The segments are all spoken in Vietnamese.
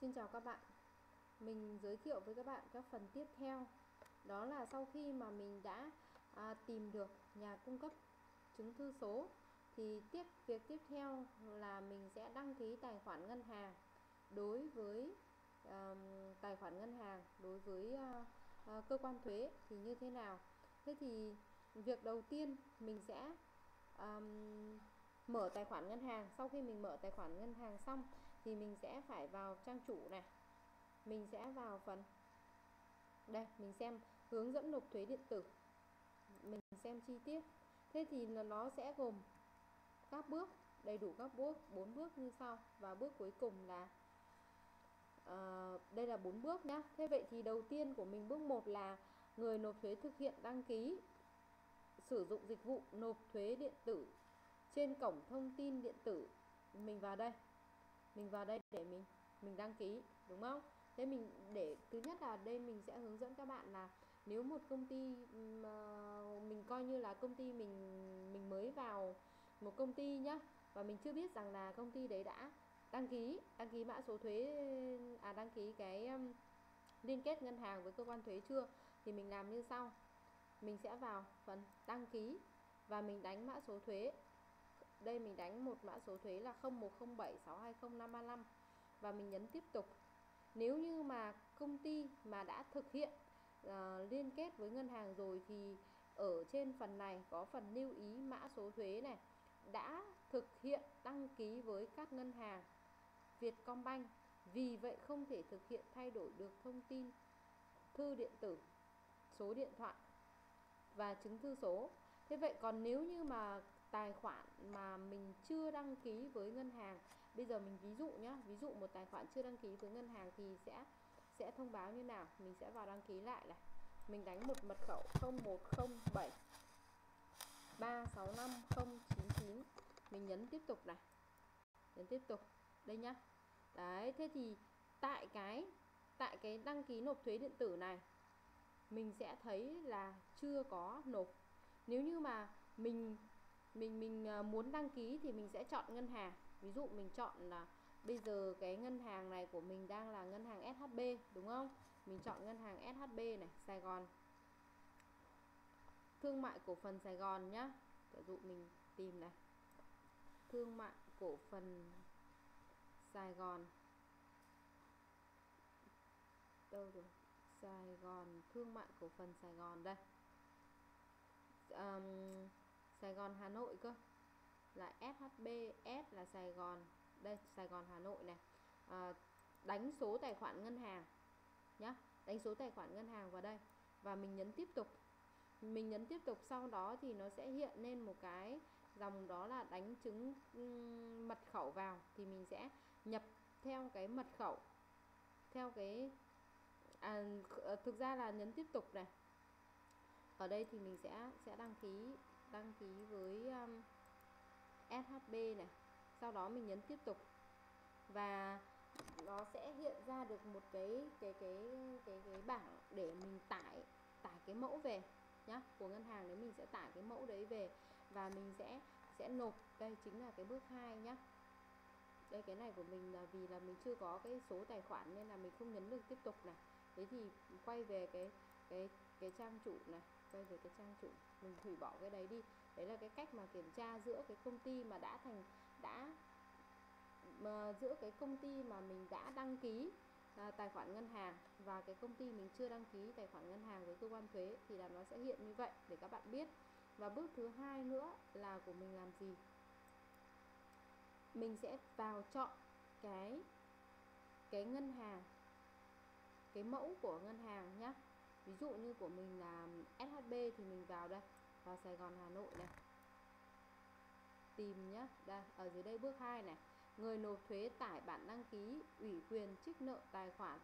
Xin chào các bạn. Mình giới thiệu với các bạn các phần tiếp theo. Đó là sau khi mà mình đã à, tìm được nhà cung cấp chứng thư số Thì tiếp việc tiếp theo là mình sẽ đăng ký tài khoản ngân hàng Đối với à, tài khoản ngân hàng đối với à, à, cơ quan thuế thì như thế nào. Thế thì việc đầu tiên mình sẽ um, mở tài khoản ngân hàng. Sau khi mình mở tài khoản ngân hàng xong thì mình sẽ phải vào trang chủ này. Mình sẽ vào phần đây mình xem hướng dẫn nộp thuế điện tử. Mình xem chi tiết. Thế thì nó sẽ gồm các bước đầy đủ các bước bốn bước như sau. Và bước cuối cùng là uh, đây là bốn bước nhá. Thế vậy thì đầu tiên của mình bước 1 là người nộp thuế thực hiện đăng ký sử dụng dịch vụ nộp thuế điện tử trên cổng thông tin điện tử. Mình vào đây mình vào đây để mình mình đăng ký đúng không? Thế mình để thứ nhất là đây mình sẽ hướng dẫn các bạn là nếu một công ty mà ờ, mình coi như là công ty mình mình mới vào một công ty nhá và mình chưa biết rằng là công ty đấy đã đăng ký đăng ký mã số thuế à đăng ký cái um, liên kết ngân hàng với cơ quan thuế chưa thì mình làm như sau. Mình sẽ vào phần đăng ký và mình đánh mã số thuế đây mình đánh một mã số thuế là 0107620535 và mình nhấn tiếp tục. Nếu như mà công ty mà đã thực hiện uh, liên kết với ngân hàng rồi thì ở trên phần này có phần lưu ý mã số thuế này đã thực hiện đăng ký với các ngân hàng Vietcombank. Vì vậy không thể thực hiện thay đổi được thông tin thư điện tử số điện thoại và chứng thư số. Thế vậy còn nếu như mà tài khoản mà mình chưa đăng ký với ngân hàng. Bây giờ mình ví dụ nhé ví dụ một tài khoản chưa đăng ký với ngân hàng thì sẽ sẽ thông báo như nào? Mình sẽ vào đăng ký lại này. Mình đánh một mật khẩu 0107 365099 mình nhấn tiếp tục này. Nhấn tiếp tục. Đây nhá. Đấy, thế thì tại cái tại cái đăng ký nộp thuế điện tử này, mình sẽ thấy là chưa có nộp. Nếu như mà mình mình mình à, muốn đăng ký thì mình sẽ chọn ngân hàng. Ví dụ mình chọn là bây giờ cái ngân hàng này của mình đang là ngân hàng SHB đúng không? Mình chọn ngân hàng SHB này Sài Gòn. Thương mại cổ phần Sài Gòn nhá. Ví dụ mình tìm này. Thương mại cổ phần Sài Gòn. Đâu rồi? Sài Gòn thương mại cổ phần Sài Gòn đây. Um, Sài Gòn Hà Nội cơ. Là SHB S là Sài Gòn. Đây Sài Gòn Hà Nội này. À, đánh số tài khoản ngân hàng nhá. Đánh số tài khoản ngân hàng vào đây. Và mình nhấn tiếp tục. Mình nhấn tiếp tục sau đó thì nó sẽ hiện lên một cái dòng đó là đánh chứng mật khẩu vào. Thì mình sẽ nhập theo cái mật khẩu. Theo cái à, ờ, thực ra là nhấn tiếp tục này. Ở đây thì mình sẽ sẽ đăng ký đăng ký với um, SHB này. Sau đó mình nhấn tiếp tục. Và nó sẽ hiện ra được một cái cái cái cái cái bảng để mình tải tải cái mẫu về nhá. Của ngân hàng đấy mình sẽ tải cái mẫu đấy về và mình sẽ sẽ nộp. Đây chính là cái bước 2 nhá. Đây cái này của mình là vì là mình chưa có cái số tài khoản nên là mình không nhấn được tiếp tục này. Thế thì quay về cái cái cái trang chủ này quay về cái trang chủ mình hủy bỏ cái đấy đi. Đấy là cái cách mà kiểm tra giữa cái công ty mà đã thành đã mà giữa cái công ty mà mình đã đăng ký à, tài khoản ngân hàng và cái công ty mình chưa đăng ký tài khoản ngân hàng với cơ quan thuế thì là nó sẽ hiện như vậy để các bạn biết. Và bước thứ hai nữa là của mình làm gì? Mình sẽ vào chọn cái cái ngân hàng cái mẫu của ngân hàng nhé ví dụ như của mình là SHB thì mình vào đây, vào Sài Gòn, Hà Nội này tìm nhá, đây, ở dưới đây bước 2 này. Người nộp thuế tải bản đăng ký, ủy quyền trích nợ tài khoản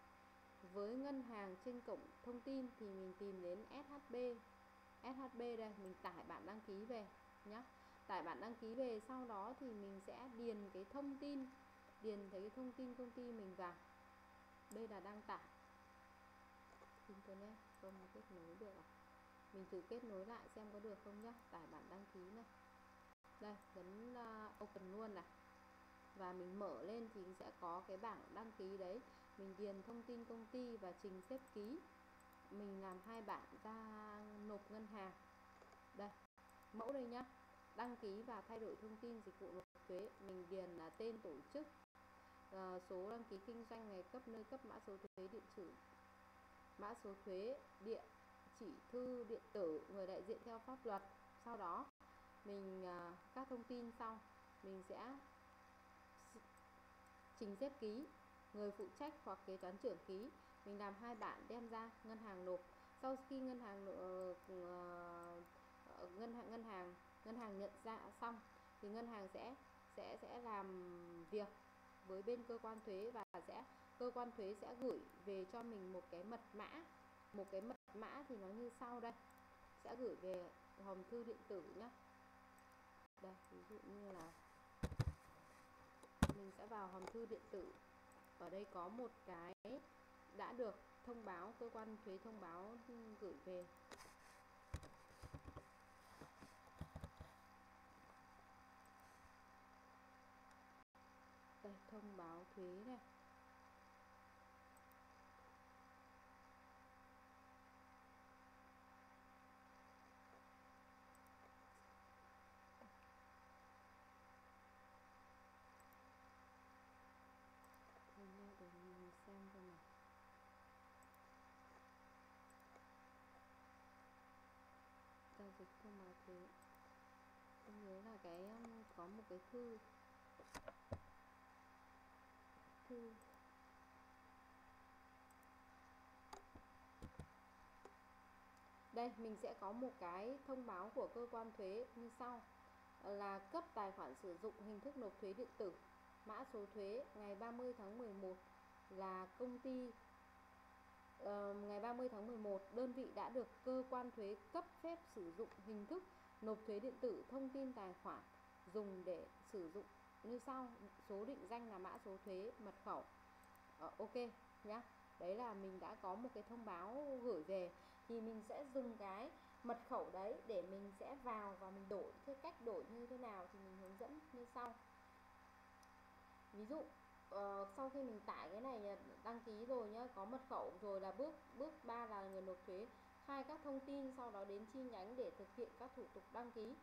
với ngân hàng trên cổng thông tin thì mình tìm đến SHB SHB đây, mình tải bản đăng ký về nhá. Tải bản đăng ký về, sau đó thì mình sẽ điền cái thông tin, điền thấy cái thông tin công ty mình vào. Đây là đăng tải. Internet không kết nối được à mình thử kết nối lại xem có được không nhá. Tải bản đăng ký này. Đây nhấn uh, open luôn này. Và mình mở lên thì sẽ có cái bảng đăng ký đấy. Mình điền thông tin công ty và trình xếp ký. Mình làm hai bản ra nộp ngân hàng. Đây mẫu đây nhá. Đăng ký và thay đổi thông tin dịch vụ nộp thuế. Mình điền là tên tổ chức uh, số đăng ký kinh doanh ngày cấp nơi cấp mã số thuế điện tử mã số thuế địa chỉ thư điện tử người đại diện theo pháp luật. Sau đó mình uh, các thông tin xong, mình sẽ trình xếp ký người phụ trách hoặc kế toán trưởng ký. Mình làm hai bản đem ra ngân hàng nộp. Sau khi ngân hàng uh, uh, ngân hàng ngân hàng ngân hàng nhận ra xong thì ngân hàng sẽ sẽ sẽ làm việc với bên cơ quan thuế và sẽ cơ quan thuế sẽ gửi về cho mình một cái mật mã. Một cái mật mã thì nó như sau đây. Sẽ gửi về hòm thư điện tử nhé đây, ví dụ như là mình sẽ vào hòm thư điện tử. Ở đây có một cái đã được thông báo, cơ quan thuế thông báo gửi về. Đây, thông báo thuế này để mình xem xem nào mà thì em nhớ là cái um, có một cái thư thư. Đây, mình sẽ có một cái thông báo của cơ quan thuế như sau. Là cấp tài khoản sử dụng hình thức nộp thuế điện tử, mã số thuế ngày 30 tháng 11 là công ty uh, ngày 30 tháng 11 đơn vị đã được cơ quan thuế cấp phép sử dụng hình thức nộp thuế điện tử thông tin tài khoản dùng để sử dụng như sau số định danh là mã số thuế mật khẩu. Uh, ok nhá. Đấy là mình đã có một cái thông báo gửi về thì mình sẽ dùng cái mật khẩu đấy để mình sẽ vào và mình đổi cái cách đổi như thế nào thì mình hướng dẫn như sau. Ví dụ uh, sau khi mình tải cái này ờ, đăng ký rồi nhá có mật khẩu rồi là bước bước 3 là người nộp thuế khai các thông tin sau đó đến chi nhánh để thực hiện các thủ tục đăng ký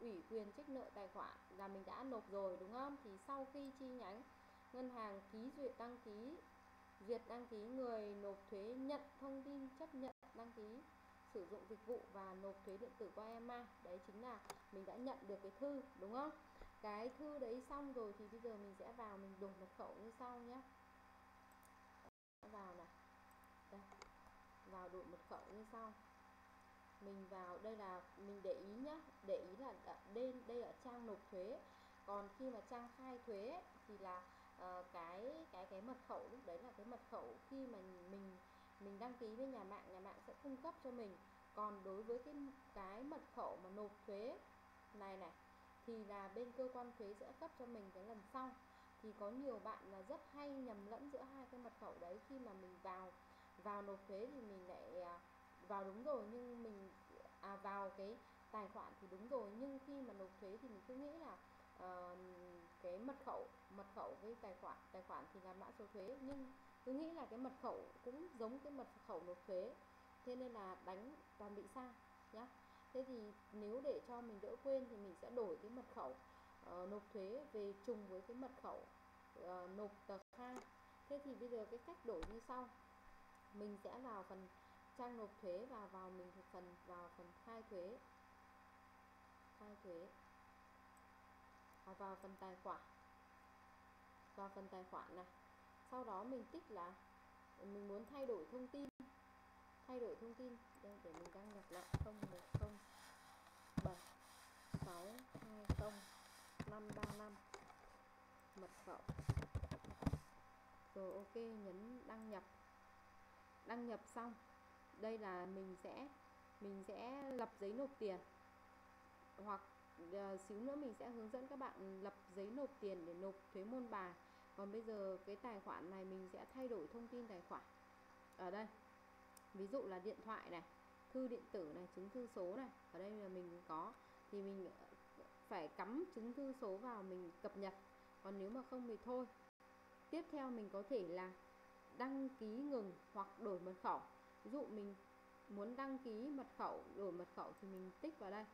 ủy quyền trích nợ tài khoản là mình đã nộp rồi đúng không? Thì sau khi chi nhánh ngân hàng ký duyệt đăng ký duyệt đăng ký người nộp thuế nhận thông tin chấp nhận đăng ký sử dụng dịch vụ và nộp thuế điện tử qua EMA. Đấy chính là mình đã nhận được cái thư đúng không? Cái thư đấy xong rồi thì bây giờ mình sẽ vào mình đổi mật khẩu như sau nhé vào này. Đây. Vào đổi mật khẩu như sau. Mình vào đây là mình để ý nhá. Để ý là đây đây ở trang nộp thuế. Còn khi mà trang khai thuế thì là uh, cái cái cái mật khẩu lúc đấy là cái mật khẩu khi mà mình mình đăng ký với nhà mạng nhà mạng sẽ cung cấp cho mình. Còn đối với cái cái mật khẩu mà nộp thuế này này thì là bên cơ quan thuế sẽ cấp cho mình cái lần sau. Thì có nhiều bạn là rất hay nhầm lẫn giữa hai cái mật khẩu đấy. Khi mà mình vào vào nộp thuế thì mình lại à, vào đúng rồi nhưng mình à vào cái tài khoản thì đúng rồi. Nhưng khi mà nộp thuế thì mình cứ nghĩ là uh, cái mật khẩu mật khẩu với tài khoản tài khoản thì là mã số thuế. Nhưng cứ nghĩ là cái mật khẩu cũng giống cái mật khẩu nộp thuế. Thế nên là đánh toàn bị sai nhá thế thì nếu để cho mình đỡ quên thì mình sẽ đổi cái mật khẩu uh, nộp thuế về trùng với cái mật khẩu uh, nộp tờ khai. Thế thì bây giờ cái cách đổi như sau. Mình sẽ vào phần trang nộp thuế và vào mình thuộc phần vào phần khai thuế. Khai thuế. Và vào phần tài khoản. Vào phần tài khoản này. Sau đó mình tích là mình muốn thay đổi thông tin thay đổi thông tin đây để mình đăng nhập lại. 010 7 6 20 535 mật khẩu. Rồi ok nhấn đăng nhập. Đăng nhập xong đây là mình sẽ mình sẽ lập giấy nộp tiền. Hoặc uh, xíu nữa mình sẽ hướng dẫn các bạn lập giấy nộp tiền để nộp thuế môn bài. Còn bây giờ cái tài khoản này mình sẽ thay đổi thông tin tài khoản. Ở đây ví dụ là điện thoại này, thư điện tử này, chứng thư số này, ở đây là mình có. Thì mình ờ, phải cắm chứng thư số vào mình cập nhật. Còn nếu mà không thì thôi. Tiếp theo mình có thể là đăng ký ngừng hoặc đổi mật khẩu. Ví dụ mình muốn đăng ký mật khẩu, đổi mật khẩu thì mình tích vào đây.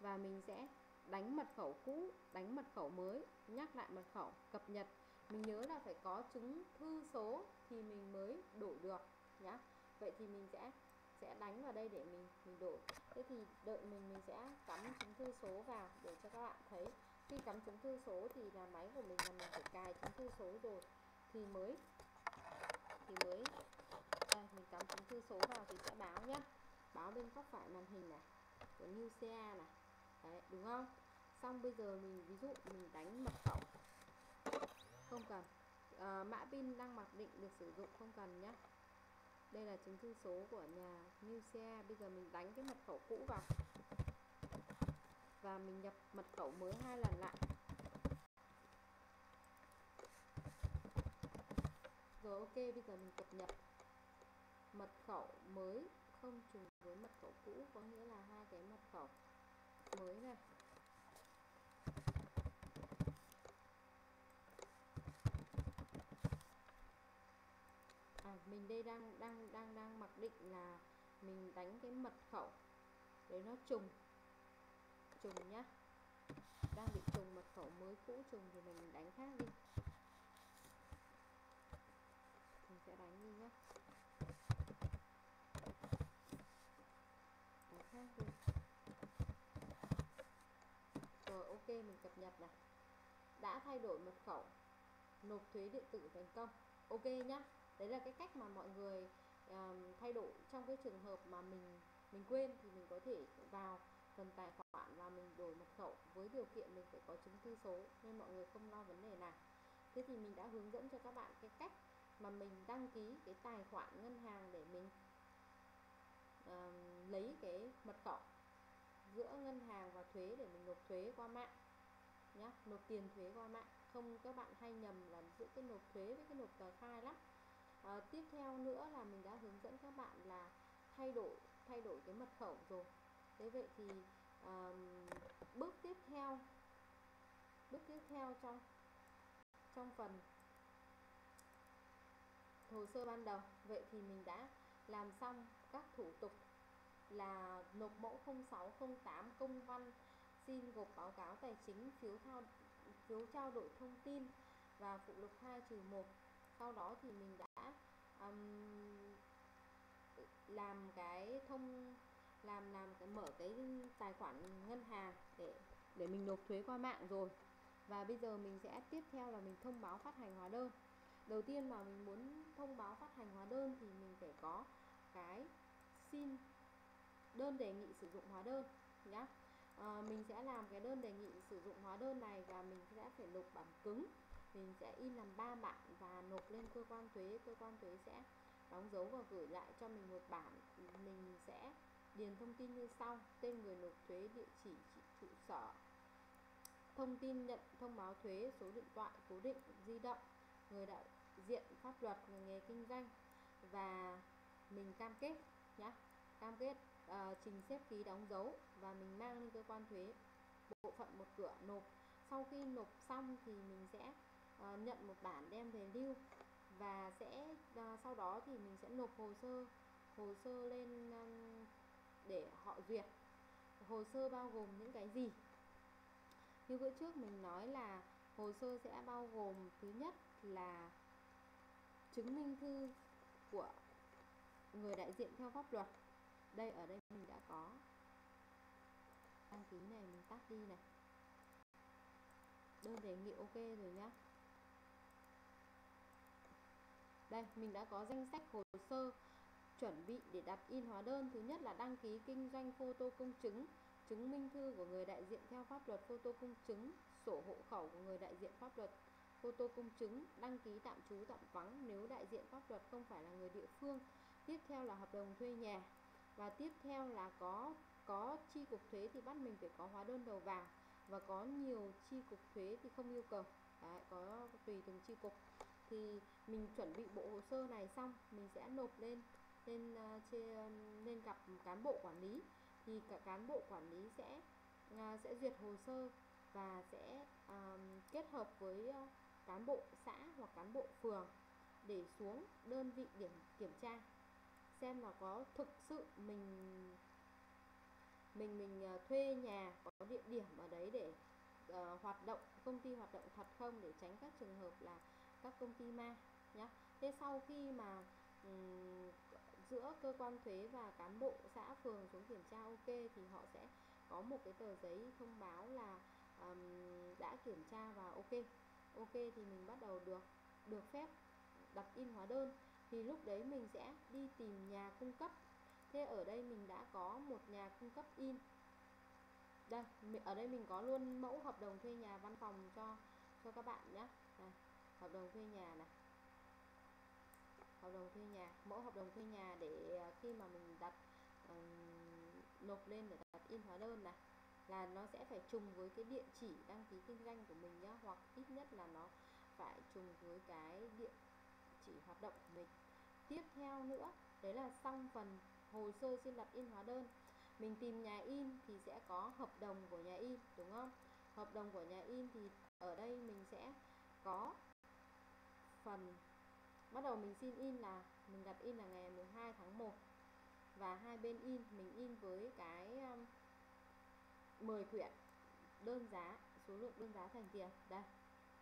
Và mình sẽ đánh mật khẩu cũ, đánh mật khẩu mới, nhắc lại mật khẩu, cập nhật. Mình nhớ là phải có chứng thư số thì mình mới đổi được nhé vậy thì mình sẽ sẽ đánh vào đây để mình mình đổi thế thì đợi mình mình sẽ cắm chứng thư số vào để cho các bạn thấy. Khi cắm chứng thư số thì là máy của mình là mình phải cài chứng thư số rồi thì mới thì mới à, mình cắm chứng thư số vào thì sẽ báo nhá. Báo bên góc phải màn hình này của new CA này. Đấy đúng không? Xong bây giờ mình ví dụ mình đánh mật khẩu. Không cần. À, mã pin đang mặc định được sử dụng không cần nhé đây là chứng thư số của nhà Newsia bây giờ mình đánh cái mật khẩu cũ vào. Và mình nhập mật khẩu mới hai lần lại. Rồi, ok, bây giờ mình cập nhật. Mật khẩu mới không trùng với mật khẩu cũ, có nghĩa là hai cái mật khẩu mới này. Mình đây đang đang đang đang mặc định là mình đánh cái mật khẩu. Để nó trùng. Trùng nhá. Đang bị trùng mật khẩu mới cũ trùng thì mình đánh khác đi. Mình sẽ đánh đi nhá. Đánh khác đi. Rồi, ok, mình cập nhật này. Đã thay đổi mật khẩu. Nộp thuế điện tử thành công. Ok nhá đấy là cái cách mà mọi người um, thay đổi trong cái trường hợp mà mình mình quên thì mình có thể vào phần tài khoản và mình đổi mật khẩu với điều kiện mình phải có chứng thư số nên mọi người không lo vấn đề này thế thì mình đã hướng dẫn cho các bạn cái cách mà mình đăng ký cái tài khoản ngân hàng để mình uh, lấy cái mật khẩu giữa ngân hàng và thuế để mình nộp thuế qua mạng nhá nộp tiền thuế qua mạng. Không các bạn hay nhầm là giữa cái nộp thuế với cái nộp tờ khai lắm à, tiếp theo nữa là mình đã hướng dẫn các bạn là thay đổi thay đổi cái mật khẩu rồi. Thế vậy thì à, bước tiếp theo bước tiếp theo trong trong phần hồ sơ ban đầu. Vậy thì mình đã làm xong các thủ tục là nộp mẫu 0608 công văn xin gộp báo cáo tài chính phiếu thao phiếu trao đổi thông tin và phụ lục 2 trừ 1 sau đó thì mình đã um, làm cái thông làm làm cái mở cái tài khoản ngân hàng để để mình nộp thuế qua mạng rồi. Và bây giờ mình sẽ tiếp theo là mình thông báo phát hành hóa đơn. Đầu tiên mà mình muốn thông báo phát hành hóa đơn thì mình phải có cái xin đơn đề nghị sử dụng hóa đơn nhá. À, mình sẽ làm cái đơn đề nghị sử dụng hóa đơn này và mình sẽ phải nộp bản cứng mình sẽ in làm ba bản và nộp lên cơ quan thuế. Cơ quan thuế sẽ đóng dấu và gửi lại cho mình một bản mình sẽ điền thông tin như sau. Tên người nộp thuế địa chỉ trụ sở thông tin nhận thông báo thuế số điện thoại cố định di động người đại diện pháp luật người nghề kinh doanh và mình cam kết nhé cam kết uh, trình xếp ký đóng dấu và mình mang lên cơ quan thuế. Bộ phận một cửa nộp. Sau khi nộp xong thì mình sẽ uh, nhận một bản đem về lưu và sẽ uh, sau đó thì mình sẽ nộp hồ sơ hồ sơ lên um, để họ duyệt. Hồ sơ bao gồm những cái gì? Như bữa trước mình nói là hồ sơ sẽ bao gồm thứ nhất là chứng minh thư của người đại diện theo pháp luật. Đây ở đây mình đã có. Đăng ký này mình tắt đi này. Đơn đề nghị ok rồi nhá đây mình đã có danh sách hồ sơ chuẩn bị để đặt in hóa đơn. Thứ nhất là đăng ký kinh doanh photo công chứng chứng minh thư của người đại diện theo pháp luật photo công chứng sổ hộ khẩu của người đại diện pháp luật photo công chứng đăng ký tạm trú tạm vắng nếu đại diện pháp luật không phải là người địa phương. Tiếp theo là hợp đồng thuê nhà và tiếp theo là có có chi cục thuế thì bắt mình phải có hóa đơn đầu vào và có nhiều chi cục thuế thì không yêu cầu. Đấy, có tùy từng chi cục thì mình chuẩn bị bộ hồ sơ này xong mình sẽ nộp lên lên ờ, trên lên gặp cán bộ quản lý. Thì cả cán bộ quản lý sẽ ờ, sẽ duyệt hồ sơ và sẽ um, kết hợp với ờ, cán bộ xã hoặc cán bộ phường để xuống đơn vị điểm kiểm tra xem là có thực sự mình mình mình thuê nhà có địa điểm ở đấy để uh, hoạt động công ty hoạt động thật không để tránh các trường hợp là các công ty ma nhá. Thế sau khi mà um, giữa cơ quan thuế và cán bộ xã phường xuống kiểm tra ok thì họ sẽ có một cái tờ giấy thông báo là um, đã kiểm tra và ok. Ok thì mình bắt đầu được được phép đặt in hóa đơn. Thì lúc đấy mình sẽ đi tìm nhà cung cấp. Thế ở đây mình đã có một nhà cung cấp in. Đây ở đây mình có luôn mẫu hợp đồng thuê nhà văn phòng cho cho các bạn nhé hợp đồng thuê nhà này. Hợp đồng thuê nhà mẫu hợp đồng thuê nhà để à, khi mà mình đặt um, nộp lên để đặt in hóa đơn này là nó sẽ phải trùng với cái địa chỉ đăng ký kinh doanh của mình nhá hoặc ít nhất là nó phải trùng với cái địa chỉ hoạt động của mình. Tiếp theo nữa đấy là xong phần hồ sơ xin đặt in hóa đơn. Mình tìm nhà in thì sẽ có hợp đồng của nhà in đúng không? Hợp đồng của nhà in thì ở đây mình sẽ có phần. Bắt đầu mình xin in là mình đặt in là ngày 12 tháng 1 và hai bên in mình in với cái um, 10 quyển đơn giá số lượng đơn giá thành tiền. Đây.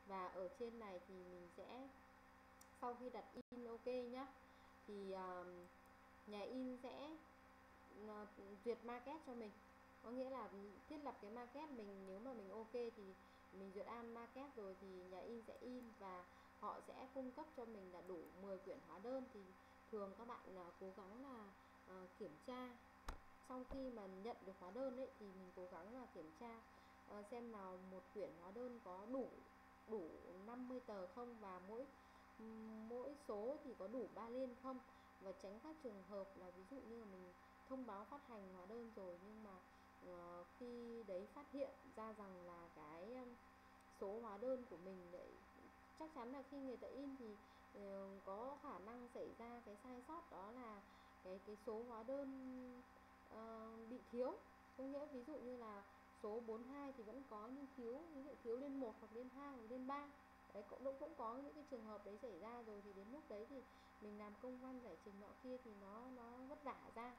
Và ở trên này thì mình sẽ sau khi đặt in ok nhá thì um, nhà in sẽ uh, duyệt market cho mình. Có nghĩa là thiết lập cái market mình nếu mà mình ok thì mình duyệt an market rồi thì nhà in sẽ in và họ sẽ cung cấp cho mình là đủ 10 quyển hóa đơn thì thường các bạn là cố gắng là uh, kiểm tra. Sau khi mà nhận được hóa đơn ấy thì mình cố gắng là kiểm tra uh, xem nào một quyển hóa đơn có đủ đủ 50 tờ không và mỗi mỗi số thì có đủ ba liên không. Và tránh các trường hợp là ví dụ như là mình thông báo phát hành hóa đơn rồi nhưng mà uh, khi đấy phát hiện ra rằng là cái số hóa đơn của mình lại chắc chắn là khi người ta in thì ờ, có khả năng xảy ra cái sai sót đó là cái cái số hóa đơn uh, bị thiếu. Có nghĩa ví dụ như là số 42 thì vẫn có nhưng thiếu ví dụ thiếu lên một hoặc lên hai hoặc lên ba. Đấy cũng cũng có những cái trường hợp đấy xảy ra rồi thì đến lúc đấy thì mình làm công văn giải trình nọ kia thì nó nó vất vả ra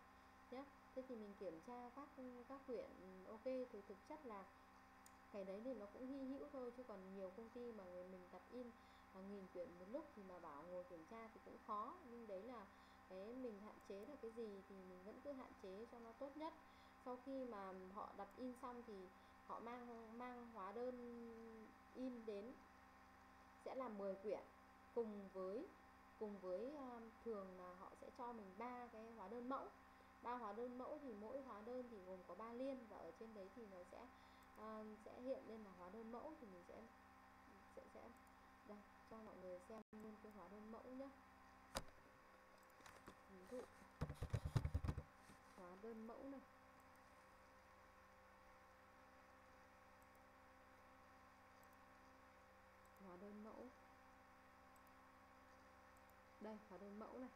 nhé thế thì mình kiểm tra các các huyện ok thì thực chất là cái đấy thì nó cũng hy hữu thôi, chứ còn nhiều công ty mà người mình đặt in hàng nghìn quyển một lúc thì mà bảo ngồi kiểm tra thì cũng khó. Nhưng đấy là cái mình hạn chế được cái gì thì mình vẫn cứ hạn chế cho nó tốt nhất. Sau khi mà họ đặt in xong thì họ mang mang hóa đơn in đến sẽ là 10 quyển cùng với cùng với à, thường là họ sẽ cho mình ba cái hóa đơn mẫu. Ba hóa đơn mẫu thì mỗi hóa đơn thì gồm có ba liên và ở trên đấy thì nó sẽ um, sẽ hiện lên là hóa đơn mẫu thì mình sẽ sẽ sẽ đây cho mọi người xem luôn cái hóa đơn mẫu nhé ví dụ hóa đơn mẫu này. Hóa đơn mẫu. Đây hóa đơn mẫu này.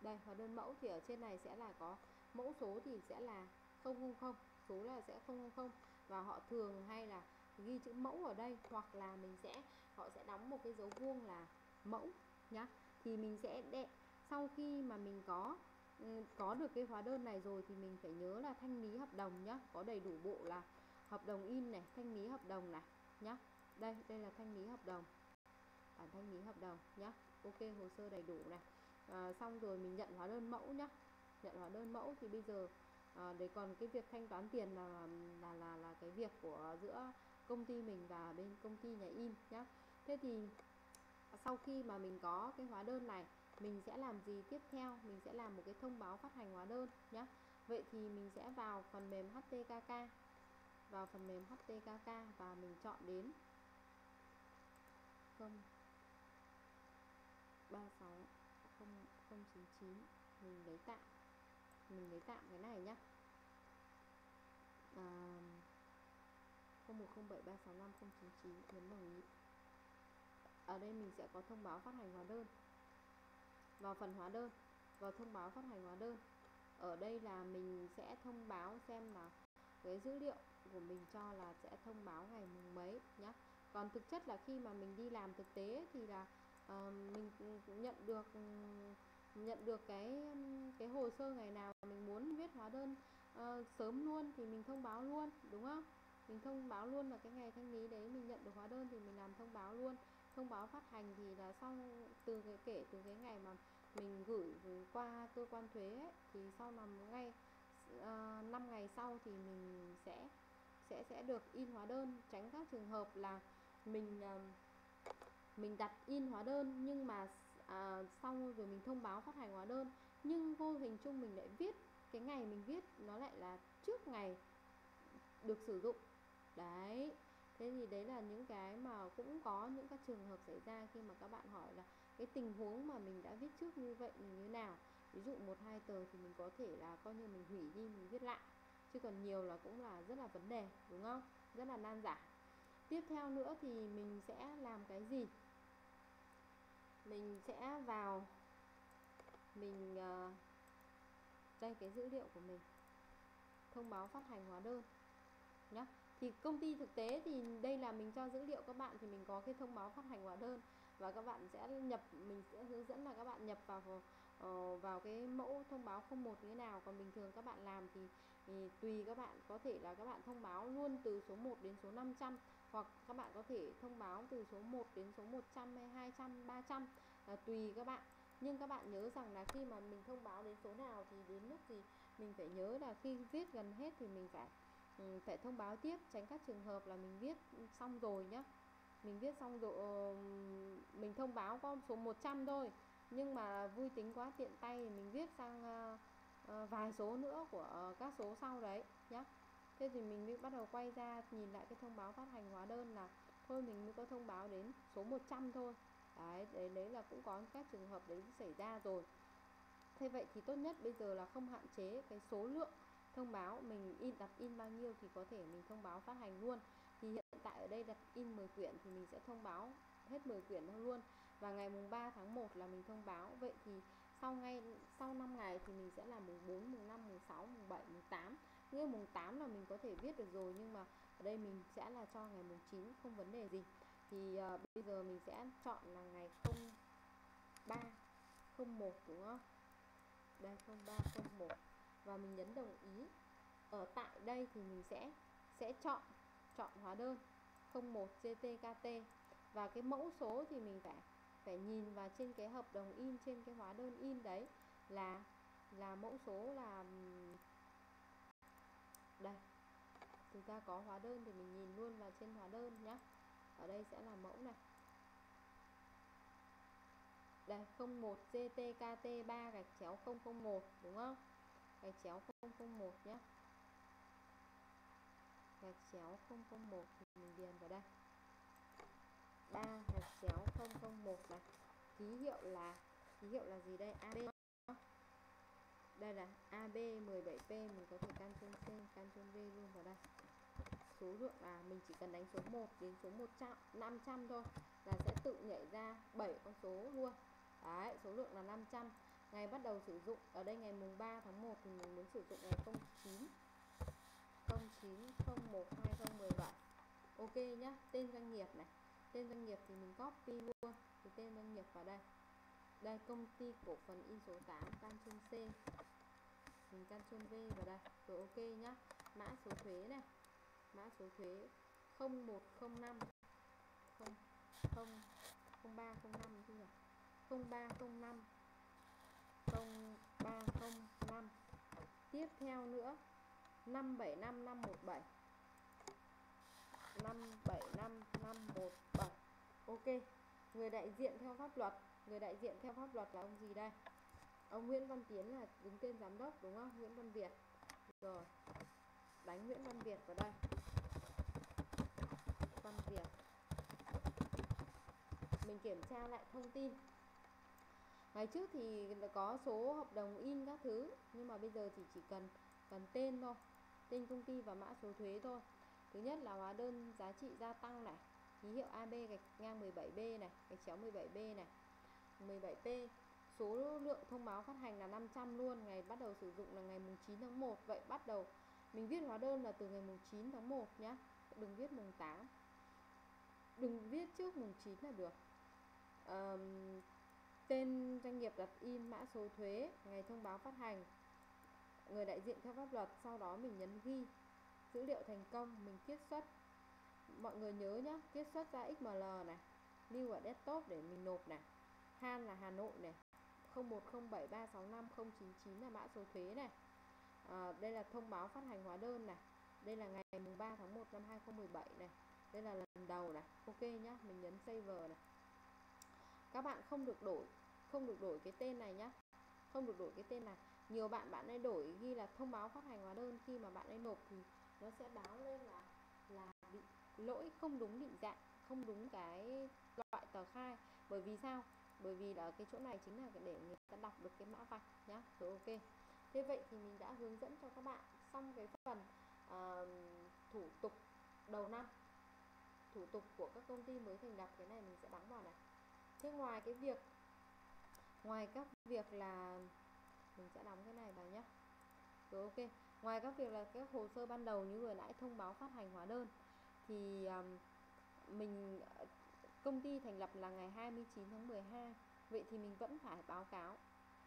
Đây hóa đơn mẫu thì ở trên này sẽ là có mẫu số thì sẽ là 000 số là sẽ 000 và họ thường hay là ghi chữ mẫu ở đây hoặc là mình sẽ họ sẽ đóng một cái dấu vuông là mẫu nhá. Thì mình sẽ đệ sau khi mà mình có ừ, có được cái hóa đơn này rồi thì mình phải nhớ là thanh lý hợp đồng nhá. Có đầy đủ bộ là hợp đồng in này thanh lý hợp đồng này nhá. Đây đây là thanh lý hợp đồng. Bản thanh lý hợp đồng nhá. Ok hồ sơ đầy đủ này. À, xong rồi mình nhận hóa đơn mẫu nhá. Nhận hóa đơn mẫu thì bây giờ Ờ, à, đấy còn cái việc thanh toán tiền là là là là cái việc của giữa công ty mình và bên công ty nhà in nhá. Thế thì sau khi mà mình có cái hóa đơn này mình sẽ làm gì tiếp theo? Mình sẽ làm một cái thông báo phát hành hóa đơn nhá. Vậy thì mình sẽ vào phần mềm HTKK vào phần mềm HTKK và mình chọn đến không 36 0 099 mình lấy tạm mình lấy tạm cái này nhá. À, 0107365099 nhấn đồng ý ở đây mình sẽ có thông báo phát hành hóa đơn. Vào phần hóa đơn vào thông báo phát hành hóa đơn ở đây là mình sẽ thông báo xem là cái dữ liệu của mình cho là sẽ thông báo ngày mùng mấy nhá. Còn thực chất là khi mà mình đi làm thực tế thì là uh, mình nhận được nhận được cái cái hồ sơ ngày nào mình muốn viết hóa đơn uh, sớm luôn thì mình thông báo luôn đúng không? Mình thông báo luôn là cái ngày thanh lý đấy mình nhận được hóa đơn thì mình làm thông báo luôn. Thông báo phát hành thì là sau từ cái kể từ cái ngày mà mình gửi qua cơ quan thuế ấy, thì sau nằm ngay ờ, uh, 5 ngày sau thì mình sẽ sẽ sẽ được in hóa đơn. Tránh các trường hợp là mình uh, mình đặt in hóa đơn nhưng mà à, xong rồi mình thông báo phát hành hóa đơn nhưng vô hình chung mình lại viết, cái ngày mình viết nó lại là trước ngày được sử dụng. Đấy, thế thì đấy là những cái mà cũng có những các trường hợp xảy ra khi mà các bạn hỏi là cái tình huống mà mình đã viết trước như vậy như thế nào. Ví dụ một, hai tờ thì mình có thể là coi như mình hủy đi, mình viết lại. Chứ còn nhiều là cũng là rất là vấn đề, đúng không? Rất là nan giải. Tiếp theo nữa thì mình sẽ làm cái gì? Mình sẽ vào mình ờ, đây cái dữ liệu của mình. Thông báo phát hành hóa đơn nhé thì công ty thực tế thì đây là mình cho dữ liệu các bạn thì mình có cái thông báo phát hành hóa đơn và các bạn sẽ nhập mình sẽ hướng dẫn là các bạn nhập vào ờ, vào cái mẫu thông báo 01 như thế nào. Còn bình thường các bạn làm thì, thì tùy các bạn có thể là các bạn thông báo luôn từ số 1 đến số 500 hoặc các bạn có thể thông báo từ số 1 đến số 100 hay 200 300 là tùy các bạn nhưng các bạn nhớ rằng là khi mà mình thông báo đến số nào thì đến lúc gì mình phải nhớ là khi viết gần hết thì mình phải ừ, phải thông báo tiếp, tránh các trường hợp là mình viết xong rồi nhá. Mình viết xong rồi ờ, mình thông báo có số 100 thôi. Nhưng mà vui tính quá, tiện tay thì mình viết sang ờ, ờ, vài số nữa của các số sau đấy nhá. Thế thì mình mới bắt đầu quay ra, nhìn lại cái thông báo phát hành hóa đơn là thôi mình mới có thông báo đến số 100 thôi đấy đấy, đấy là cũng có các trường hợp đấy xảy ra rồi. Thế vậy thì tốt nhất bây giờ là không hạn chế cái số lượng thông báo mình in đặt in bao nhiêu thì có thể mình thông báo phát hành luôn. Thì hiện tại ở đây đặt in 10 quyển thì mình sẽ thông báo hết 10 quyển luôn. Và ngày mùng 3 tháng 1 là mình thông báo. Vậy thì sau ngay sau 5 ngày thì mình sẽ là mùng 4, mùng 5, mùng 6, mùng 7, mùng 8 nghĩa mùng 8 là mình có thể viết được rồi nhưng mà ở đây mình sẽ là cho ngày mùng 9 không vấn đề gì thì uh, bây giờ mình sẽ chọn là ngày 03 01 đúng không? Đây 0301 và mình nhấn đồng ý. Ở tại đây thì mình sẽ sẽ chọn chọn hóa đơn. 01 GTKT và cái mẫu số thì mình phải phải nhìn vào trên cái hợp đồng in trên cái hóa đơn in đấy là là mẫu số là đây. Chúng ta có hóa đơn thì mình nhìn luôn vào trên hóa đơn nhé ở đây sẽ là mẫu này. Đây 01 GTKT 3 gạch chéo 001 đúng không? Gạch chéo 001 nhé gạch chéo 001 thì mình điền vào đây. 3 gạch chéo 001 này. Ký hiệu là, ký hiệu là gì đây? AB đây là AB 17P mình có thể Ctrl C Ctrl V luôn vào đây số lượng là mình chỉ cần đánh số 1 đến số 100 500 thôi là sẽ tự nhảy ra 7 con số luôn. Đấy, số lượng là 500 ngày bắt đầu sử dụng, ở đây ngày mùng 3 tháng 1 thì mình muốn sử dụng ngày 09 09 01 2017 ok nhá, tên doanh nghiệp này. Tên doanh nghiệp thì mình copy luôn. Thì tên doanh nghiệp vào đây. Đây, công ty cổ phần in số 8 can Ctrl C. Mình can Ctrl V vào đây. Rồi ok nhá. Mã số thuế này mã số thuế 0105 0 0 0305 chứ nhỉ? 0305 0305 tiếp theo nữa 575517 575517 ok, người đại diện theo pháp luật, người đại diện theo pháp luật là ông gì đây? Ông Nguyễn Văn Tiến là đứng tên giám đốc, đúng không? Nguyễn Văn Việt. Rồi, đánh Nguyễn Văn Việt vào đây việc mình kiểm tra lại thông tin. Ngày trước thì có số hợp đồng in các thứ, nhưng mà bây giờ thì chỉ cần cần tên thôi, tên công ty và mã số thuế thôi. Thứ nhất là hóa đơn giá trị gia tăng này, ký hiệu AB gạch ngang 17B này, gạch chéo 17B này 17P số lượng thông báo phát hành là 500 luôn, ngày bắt đầu sử dụng là ngày mùng 9 tháng 1 vậy bắt đầu, mình viết hóa đơn là từ ngày mùng 9 tháng 1 nhá, đừng viết mùng 8 đừng viết trước mùng 9 là được. Um, tên doanh nghiệp đặt in mã số thuế ngày thông báo phát hành. Người đại diện theo pháp luật sau đó mình nhấn ghi. Dữ liệu thành công mình kết xuất. Mọi người nhớ nhé kết xuất ra XML này lưu ở desktop để mình nộp này Han là Hà Nội này 0107365099 là mã số thuế này. À, đây là thông báo phát hành hóa đơn này. Đây là ngày mùng 3 tháng 1 năm 2017 này đây là lần đầu này. Ok nhá mình nhấn save này. Các bạn không được đổi không được đổi cái tên này nhá. Không được đổi cái tên này. Nhiều bạn bạn ấy đổi ghi là thông báo phát hành hóa đơn. Khi mà bạn ấy nộp thì nó sẽ báo lên là là bị lỗi không đúng định dạng không đúng cái loại tờ khai. Bởi vì sao? Bởi vì ở cái chỗ này chính là để người ta đọc được cái mã vạch nhá. Rồi ok. Thế vậy thì mình đã hướng dẫn cho các bạn xong cái phần uh, thủ tục đầu năm thủ tục của các công ty mới thành lập cái này mình sẽ bắn vào này. Thế ngoài cái việc ngoài các việc là mình sẽ đóng cái này vào nhé rồi ok ngoài các việc là các hồ sơ ban đầu như vừa nãy thông báo phát hành hóa đơn thì um, mình công ty thành lập là ngày 29 tháng 12 vậy thì mình vẫn phải báo cáo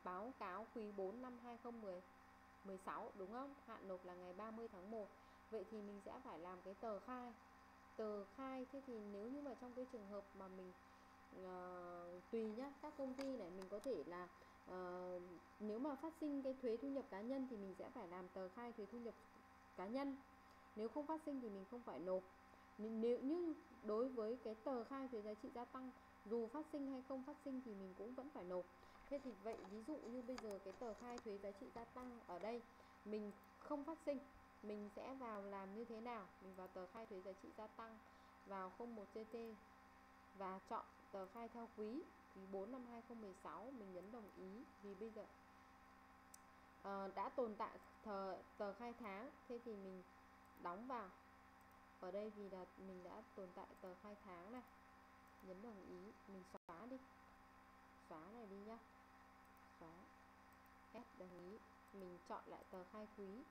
báo cáo quý 4 năm 2016 đúng không? Hạn nộp là ngày 30 tháng 1 vậy thì mình sẽ phải làm cái tờ khai tờ khai. Thế thì nếu như mà trong cái trường hợp mà mình uh, tùy nhá các công ty này mình có thể là uh, nếu mà phát sinh cái thuế thu nhập cá nhân thì mình sẽ phải làm tờ khai thuế thu nhập cá nhân. Nếu không phát sinh thì mình không phải nộp. Nếu nhưng đối với cái tờ khai thuế giá trị gia tăng dù phát sinh hay không phát sinh thì mình cũng vẫn phải nộp. Thế thì vậy ví dụ như bây giờ cái tờ khai thuế giá trị gia tăng ở đây mình không phát sinh mình sẽ vào làm như thế nào? Mình vào tờ khai thuế giá trị gia tăng vào 01 CT và chọn tờ khai theo quý quý 4 năm 2016 mình nhấn đồng ý vì bây giờ uh, đã tồn tại tờ, tờ khai tháng thế thì mình đóng vào. Ở đây vì là mình đã tồn tại tờ khai tháng này. Nhấn đồng ý mình xóa đi. Xóa này đi nhá. Xóa. S đồng ý. Mình chọn lại tờ khai quý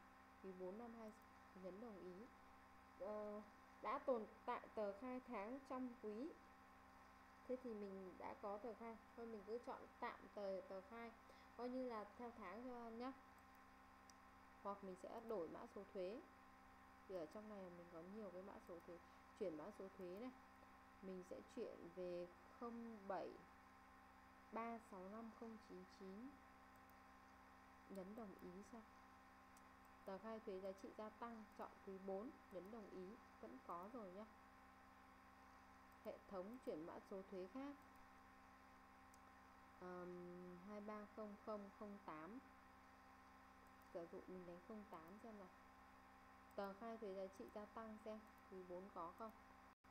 quý 4 năm 2 nhấn đồng ý. Ờ, đã tồn tại tờ khai tháng trong quý. Thế thì mình đã có tờ khai. Thôi mình cứ chọn tạm tờ tờ khai coi như là theo tháng cho nhá. Hoặc mình sẽ đổi mã số thuế. Thì ở trong này mình có nhiều cái mã số thuế. Chuyển mã số thuế này. Mình sẽ chuyển về 07 365099 nhấn đồng ý xong tờ khai thuế giá trị gia tăng chọn quý 4 nhấn đồng ý vẫn có rồi nhé hệ thống chuyển mã số thuế khác. Um, 230008 sử dụng mình đánh 08 xem nào. Tờ khai thuế giá trị gia tăng xem quý 4 có không?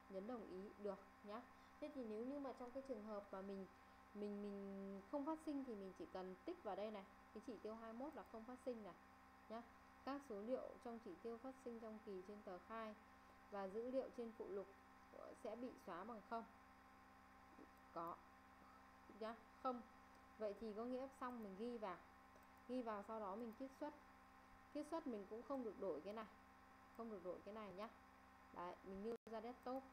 Nhấn đồng ý được nhá. Thế thì nếu như mà trong cái trường hợp mà mình mình mình không phát sinh thì mình chỉ cần tích vào đây này. Cái chỉ tiêu 21 là không phát sinh này nhá các số liệu trong chỉ tiêu phát sinh trong kỳ trên tờ khai và dữ liệu trên phụ lục ờ, sẽ bị xóa bằng không? Có. Nhá không. Vậy thì có nghĩa xong mình ghi vào. Ghi vào sau đó mình chiết xuất. Chiết xuất mình cũng không được đổi cái này. Không được đổi cái này nhá. Đấy mình lưu ra desktop.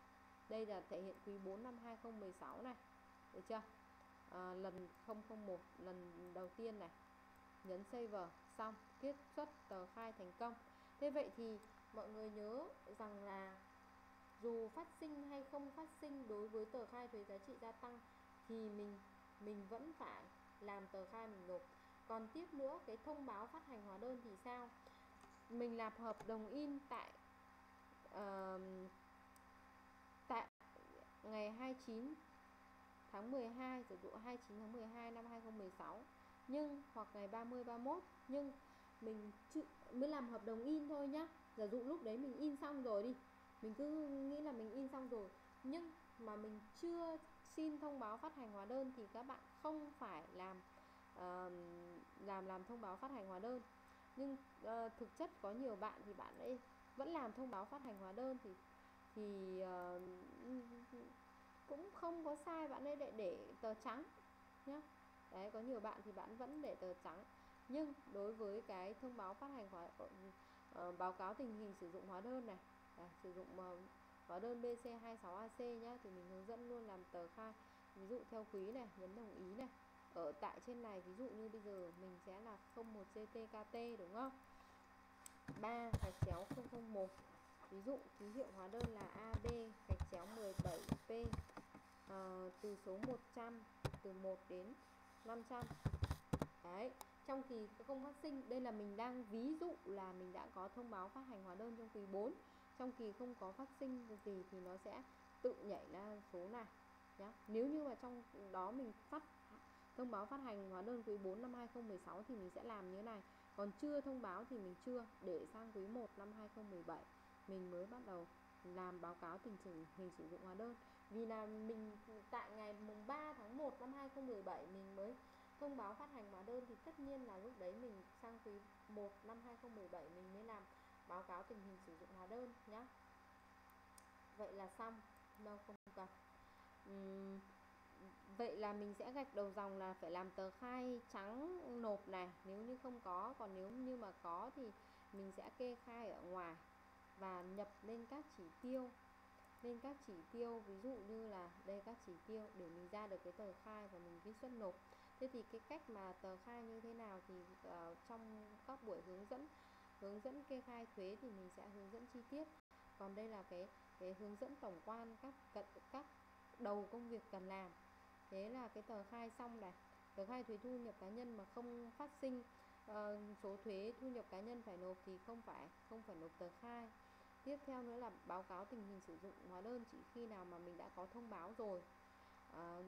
Đây là thể hiện quý 4 năm 2016 này. Được chưa? À, lần 001 lần đầu tiên này nhấn save xong kết xuất tờ khai thành công. Thế vậy thì mọi người nhớ rằng là dù phát sinh hay không phát sinh đối với tờ khai thuế giá trị gia tăng thì mình mình vẫn phải làm tờ khai mình nộp. Còn tiếp nữa cái thông báo phát hành hóa đơn thì sao? Mình làm hợp đồng in tại uh, tại ngày 29 tháng 12 sử dụng 29 tháng 12 năm 2016 nhưng hoặc ngày 30 31 nhưng mình chưa, mới làm hợp đồng in thôi nhá. Giả dụ lúc đấy mình in xong rồi đi mình cứ nghĩ là mình in xong rồi. Nhưng mà mình chưa xin thông báo phát hành hóa đơn thì các bạn không phải làm uh, làm làm thông báo phát hành hóa đơn. Nhưng uh, thực chất có nhiều bạn thì bạn ấy vẫn làm thông báo phát hành hóa đơn thì thì uh, cũng không có sai bạn ấy để để tờ trắng nhé đấy có nhiều bạn thì bạn vẫn để tờ trắng. Nhưng đối với cái thông báo phát hành hóa uh, báo cáo tình hình sử dụng hóa đơn này à, sử dụng uh, hóa đơn BC26AC nhá thì mình hướng dẫn luôn làm tờ khai. Ví dụ theo quý này nhấn đồng ý này. Ở tại trên này ví dụ như bây giờ mình sẽ là 01 CTKT đúng không? 3 gạch chéo 001 ví dụ ký hiệu hóa đơn là AB gạch chéo 17P uh, từ số 100 từ 1 đến 500 đấy, trong kỳ không phát sinh, đây là mình đang, ví dụ là mình đã có thông báo phát hành hóa đơn trong quý 4 trong kỳ không có phát sinh gì thì nó sẽ tự nhảy ra số này, nhá. Nếu như mà trong đó mình phát thông báo phát hành hóa đơn quý 4 năm 2016 thì mình sẽ làm như thế này. Còn chưa thông báo thì mình chưa để sang quý 1 năm 2017 mình mới bắt đầu làm báo cáo tình hình hình sử dụng hóa đơn vì là mình tại ngày mùng 3 tháng 1 năm 2017 mình mới thông báo phát hành hóa đơn thì tất nhiên là lúc đấy mình sang quý 1 năm 2017 mình mới làm báo cáo tình hình sử dụng hóa đơn nhé vậy là xong. Đâu không cần. Uhm, vậy là mình sẽ gạch đầu dòng là phải làm tờ khai trắng nộp này. Nếu như không có còn nếu như mà có thì mình sẽ kê khai ở ngoài và nhập lên các chỉ tiêu nên các chỉ tiêu ví dụ như là đây các chỉ tiêu để mình ra được cái tờ khai và mình viết xuất nộp. Thế thì cái cách mà tờ khai như thế nào thì uh, trong các buổi hướng dẫn hướng dẫn kê khai thuế thì mình sẽ hướng dẫn chi tiết. Còn đây là cái cái hướng dẫn tổng quan các cận các đầu công việc cần làm. Thế là cái tờ khai xong này tờ khai thuế thu nhập cá nhân mà không phát sinh uh, số thuế thu nhập cá nhân phải nộp thì không phải không phải nộp tờ khai tiếp theo nữa là báo cáo tình hình sử dụng hóa đơn chỉ khi nào mà mình đã có thông báo rồi. À,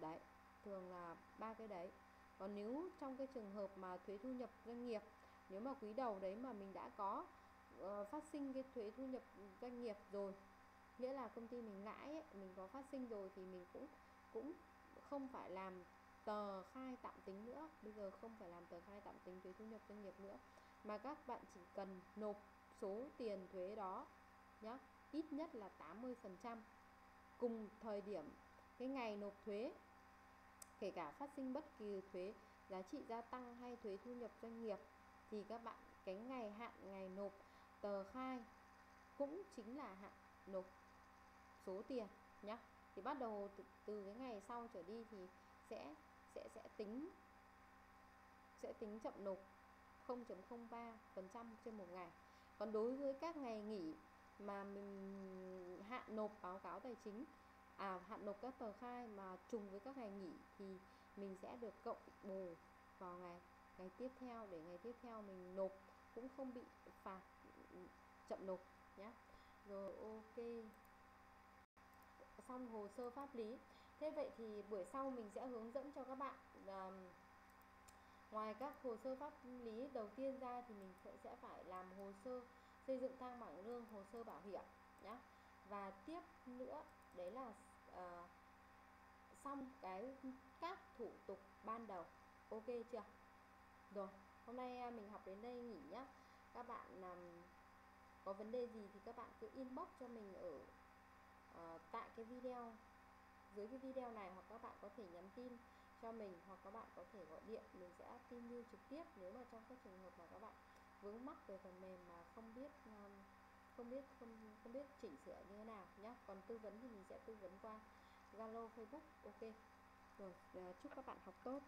đấy thường là ba cái đấy. Còn nếu trong cái trường hợp mà thuế thu nhập doanh nghiệp nếu mà quý đầu đấy mà mình đã có uh, phát sinh cái thuế thu nhập doanh nghiệp rồi nghĩa là công ty mình lãi ấy, mình có phát sinh rồi thì mình cũng cũng không phải làm tờ khai tạm tính nữa. Bây giờ không phải làm tờ khai tạm tính thuế thu nhập doanh nghiệp nữa mà các bạn chỉ cần nộp số tiền thuế đó nhá ít nhất là 80% cùng thời điểm cái ngày nộp thuế kể cả phát sinh bất kỳ thuế giá trị gia tăng hay thuế thu nhập doanh nghiệp thì các bạn cái ngày hạn ngày nộp tờ khai cũng chính là hạn nộp số tiền nhá. Thì bắt đầu từ, từ cái ngày sau trở đi thì sẽ sẽ sẽ tính sẽ tính chậm nộp 0.03% trên một ngày còn đối với các ngày nghỉ mà mình hạn nộp báo cáo tài chính à hạn nộp các tờ khai mà trùng với các ngày nghỉ thì mình sẽ được cộng bù vào ngày ngày tiếp theo để ngày tiếp theo mình nộp cũng không bị phạt ừ, chậm nộp nhé rồi ok. Xong hồ sơ pháp lý. Thế vậy thì buổi sau mình sẽ hướng dẫn cho các bạn um, ngoài các hồ sơ pháp lý đầu tiên ra thì mình sẽ phải làm hồ sơ xây dựng thang bảng lương hồ sơ bảo hiểm nhé và tiếp nữa đấy là uh, xong cái các thủ tục ban đầu. Ok chưa? Rồi hôm nay à, mình học đến đây nghỉ nhá. Các bạn um, có vấn đề gì thì các bạn cứ inbox cho mình ở uh, tại cái video dưới cái video này hoặc các bạn có thể nhắn tin cho mình hoặc các bạn có thể gọi điện, mình sẽ tin như trực tiếp nếu mà trong các trường hợp mà các bạn vướng mắc về phần mềm mà không biết um, không biết, không không biết chỉnh sửa như thế nào nhé còn tư vấn thì mình sẽ tư vấn qua Zalo, Facebook. Ok. Rồi ờ, chúc các bạn học tốt.